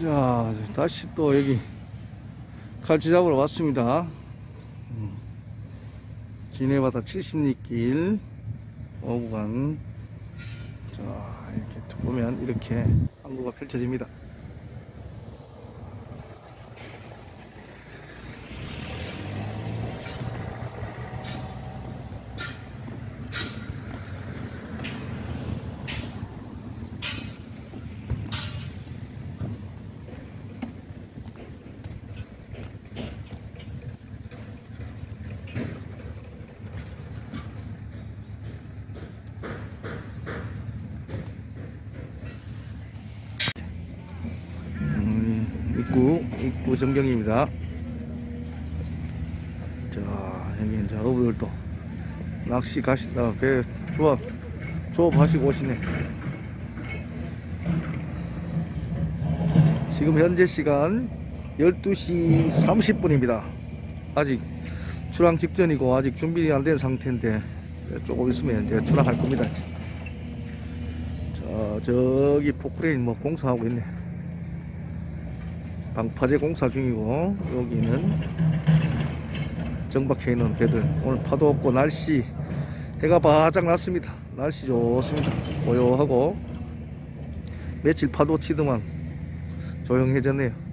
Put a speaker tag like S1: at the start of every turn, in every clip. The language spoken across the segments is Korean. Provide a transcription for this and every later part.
S1: 자, 다시 또 여기 갈치 잡으러 왔습니다. 음. 진해바다 70리길 어부간. 자, 이렇게 또 보면 이렇게 항구가 펼쳐집니다. 음, 입구, 전경입니다. 자, 여기 이제 어부들도 낚시 가시다가 배 조업, 조업하시고 오시네. 지금 현재 시간 12시 30분입니다. 아직 출항 직전이고 아직 준비 안 된 상태인데 조금 있으면 이제 출항할 겁니다. 자, 저기 포크레인 뭐 공사하고 있네. 방파제 공사 중이고 여기는 정박해 있는 배들. 오늘 파도 없고 날씨 해가 바짝 났습니다. 날씨 좋습니다. 고요하고 며칠 파도 치더만 조용해졌네요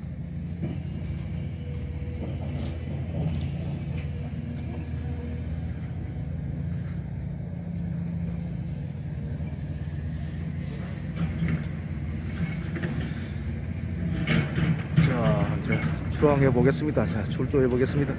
S1: 자 출항해 보겠습니다. 자 출조해 보겠습니다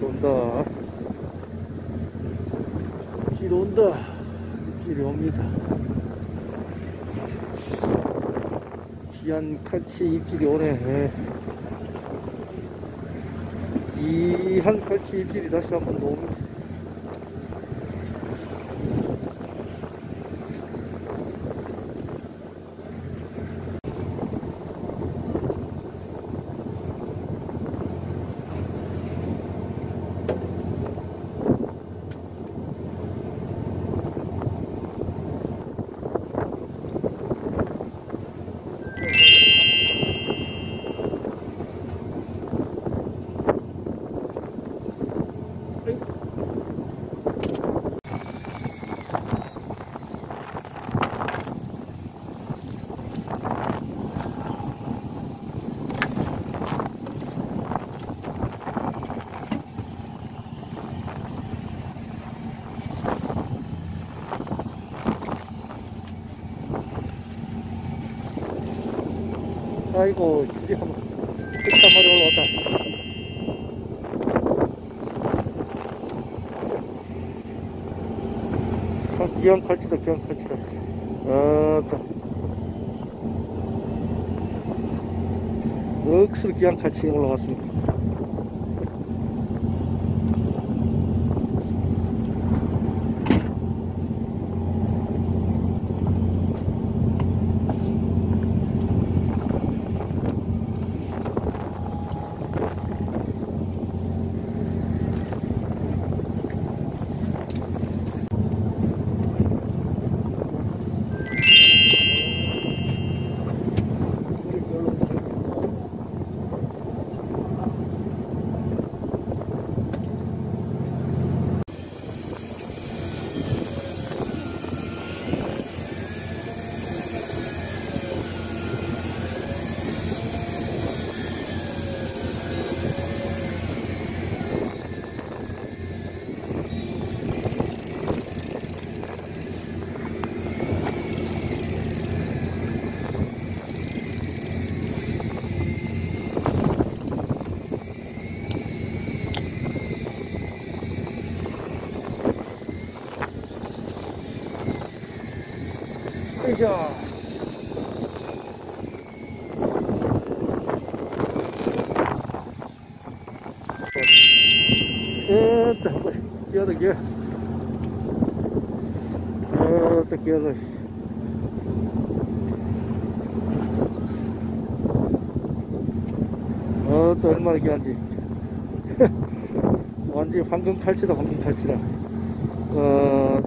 S1: 온다. 입질이 온다. 입질이 옵니다. 귀한 칼치 입질이 오네. 예. 귀한 칼치 입질이 다시 한번 옵니다. 아이고 드디어 한번 끝한 마리 올라왔다. 참 귀한 칼치다 귀한 칼치다. 아따. 억수로 귀한 칼치 올라왔습니다 으쌰 에따 끼어다 끼어 에따 끼어다 어또 얼마나 귀한지. 완전 황금 칼치다 황금 칼치다. 어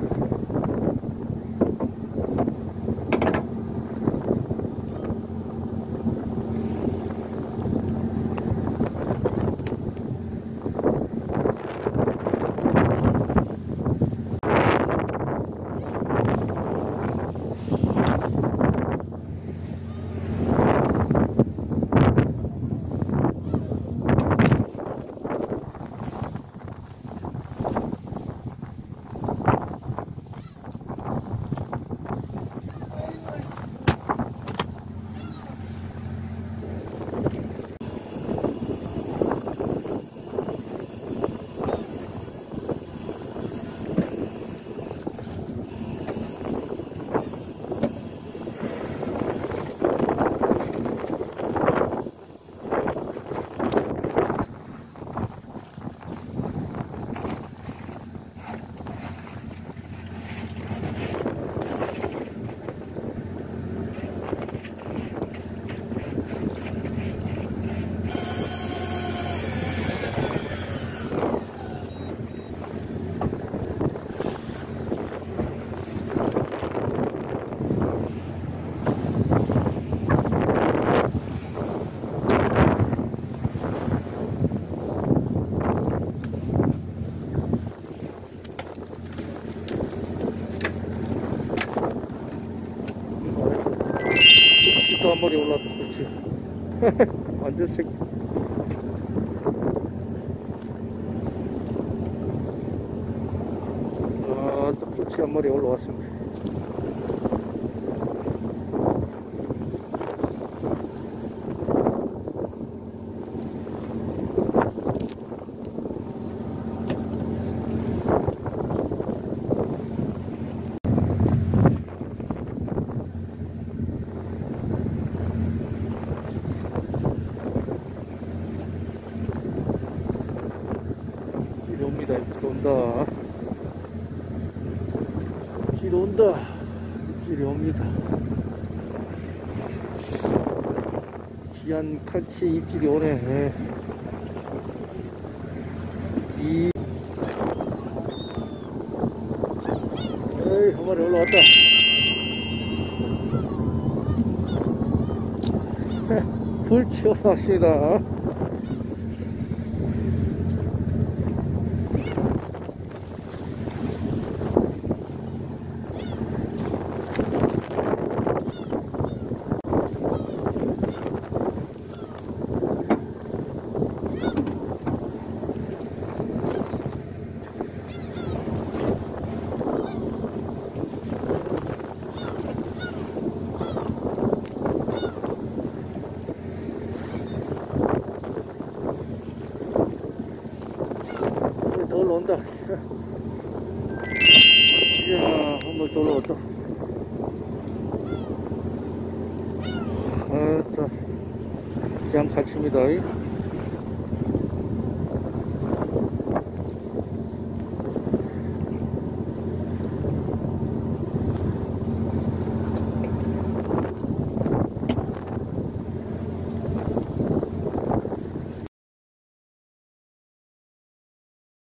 S1: 또 한 마리 올라왔다 그렇지. 완전 새끼. 아또 풀치 한 마리 올라왔습니다 온다. 입질이 옵니다. 귀한 칼치 입질이 오네. 예. 이, 에이, 한 마리 올라왔다. 불 튀어나왔습니다. 한번 더 올라온다. 이야, 한 번 더 올라왔다. 아따, 그냥 갇힙니다.